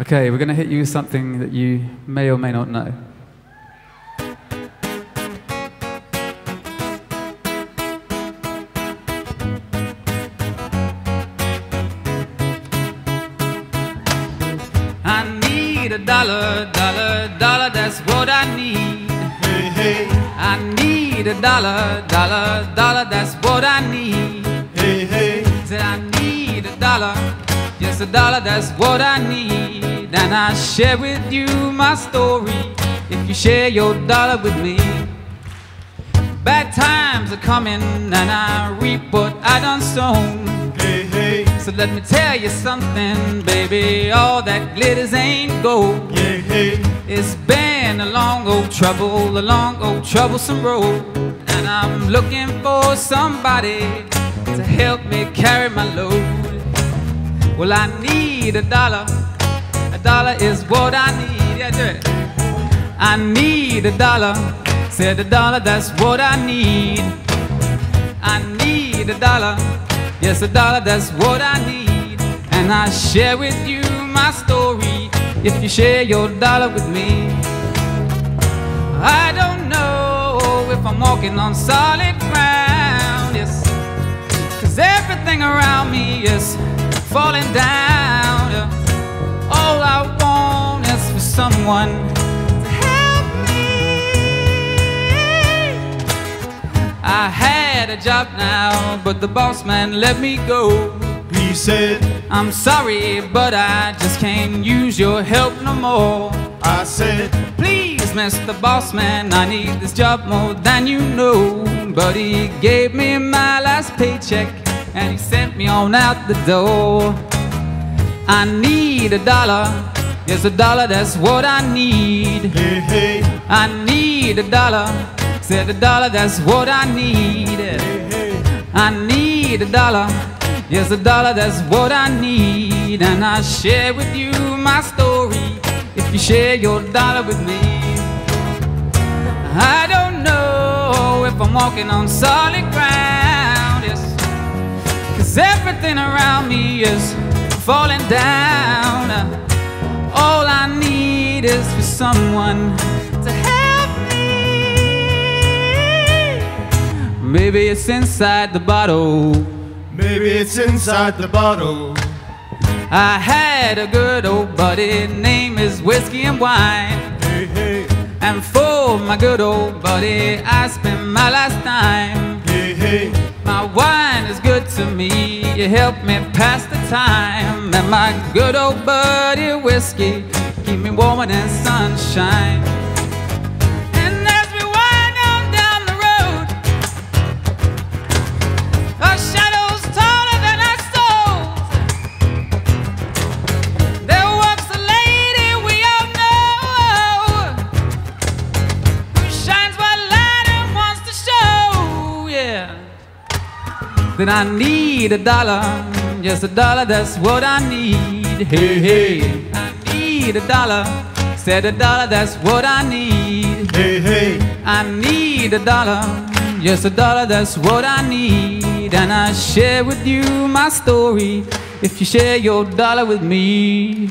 Okay, we're going to hit you with something that you may or may not know. I need a dollar, dollar, dollar, that's what I need. Hey, hey, I need a dollar, dollar, dollar, that's what I need. hey, hey. Said I need a dollar, just a dollar, that's what I need. And I share with you my story if you share your dollar with me. Bad times are coming and I reap what I done sown. Hey, hey, So let me tell you something, baby, all that glitters ain't gold. yeah, hey, It's been a long old trouble, a long old troublesome road. And I'm looking for somebody to help me carry my load. Well, I need a dollar. A dollar is what I need. Yeah, do it. I need a dollar. Said a dollar, that's what I need. I need a dollar. Yes, a dollar, that's what I need. And I share with you my story if you share your dollar with me. I don't know if I'm walking on solid ground, yes. Cause everything around me is falling down. All I want is for someone to help me. I had a job now, but the boss man let me go. he said, I'm sorry, but I just can't use your help no more. I said, Please, Mr. Boss Man, I need this job more than you know. But he gave me my last paycheck and he sent me on out the door. I need a dollar, yes, a dollar, that's what I need. hey, hey, I need a dollar, said a dollar, that's what I need. hey, hey. I need a dollar. Yes, a dollar, that's what I need. And I share with you my story if you share your dollar with me. I don't know if I'm walking on solid ground. Cause everything around me is falling down. All I need is for someone to help me. Maybe it's inside the bottle. Maybe it's inside the bottle. I had a good old buddy, name is whiskey and wine. Hey, hey, And for my good old buddy, I spent my last time. hey, hey, My wine is good to me, you help me pass the time. And my good old buddy, whiskey, keep me warmer than sunshine. Then I need a dollar, just a dollar, that's what I need. Hey, hey, I need a dollar, said a dollar, that's what I need. hey, hey. I need a dollar, just a dollar, that's what I need. And I share with you my story if you share your dollar with me.